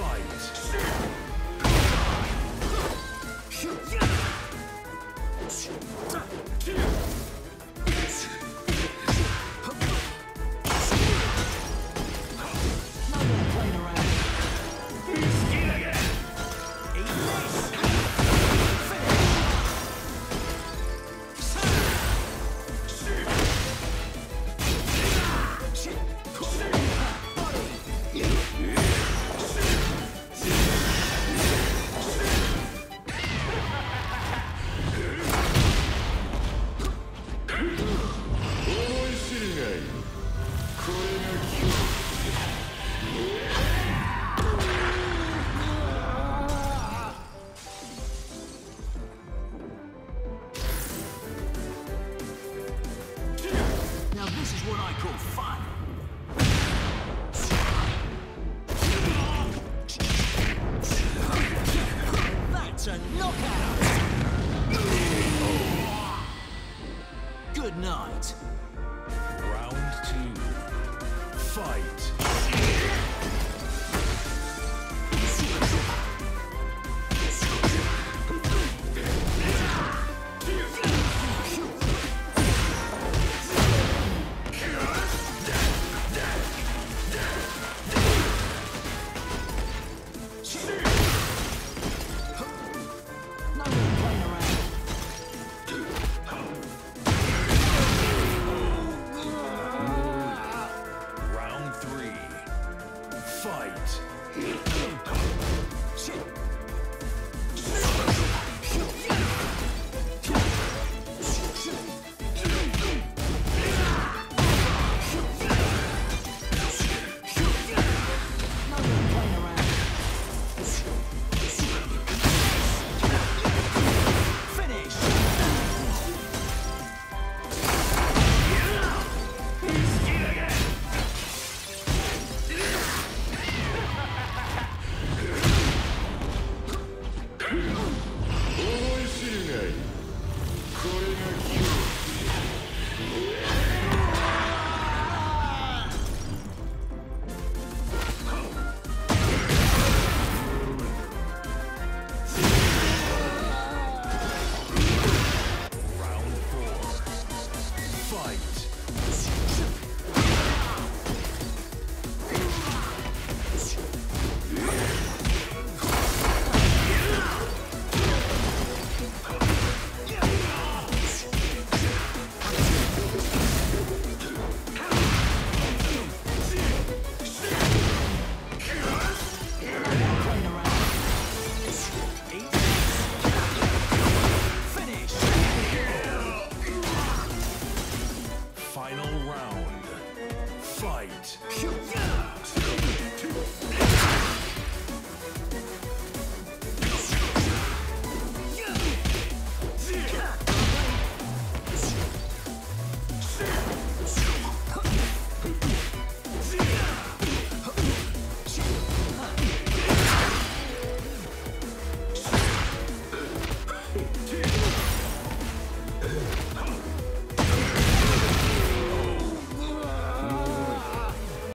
No what I call fun. That's a knockout! Good night. Round two. Fight. Fight! fight.